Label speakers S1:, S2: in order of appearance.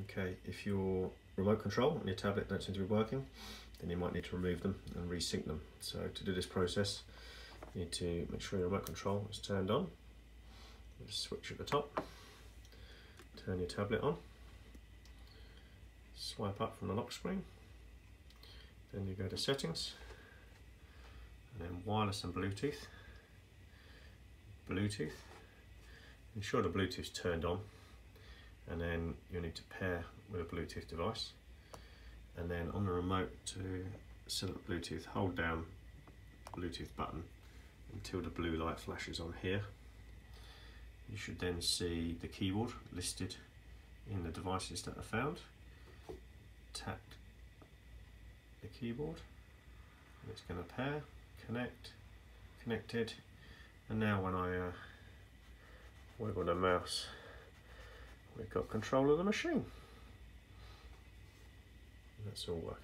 S1: Okay, if your remote control on your tablet don't seem to be working, then you might need to remove them and resync them. So to do this process, you need to make sure your remote control is turned on. Just switch at the top, turn your tablet on, swipe up from the lock screen, then you go to settings, and then wireless and Bluetooth, Bluetooth, ensure the Bluetooth's turned on, and then you'll need to pair with a Bluetooth device. And then on the remote to set up Bluetooth hold down Bluetooth button until the blue light flashes on here. You should then see the keyboard listed in the devices that are found. Tap the keyboard it's going to pair connect connected. And now when I uh, wiggle the mouse got control of the machine. That's all working.